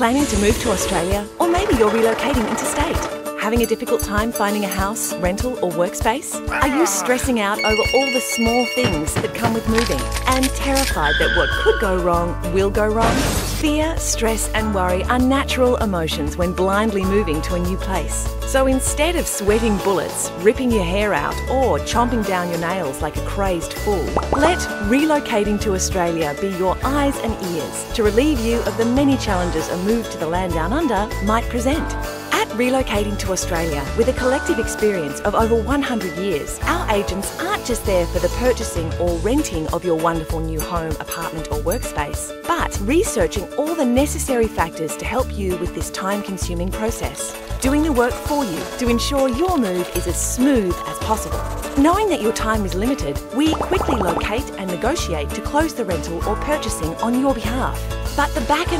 Planning to move to Australia? Or maybe you're relocating interstate? Having a difficult time finding a house, rental, or workspace? Are you stressing out over all the small things that come with moving and terrified that what could go wrong will go wrong? Fear, stress, and worry are natural emotions when blindly moving to a new place. So instead of sweating bullets, ripping your hair out, or chomping down your nails like a crazed fool, let relocating to Australia be your eyes and ears to relieve you of the many challenges a move to the land down under might present. At Relocating to Australia, with a collective experience of over 100 years, our agents aren't just there for the purchasing or renting of your wonderful new home, apartment, or workspace, but researching all the necessary factors to help you with this time consuming process. Doing the work for you to ensure your move is as smooth as possible. Knowing that your time is limited, we quickly locate and negotiate to close the rental or purchasing on your behalf. But the back and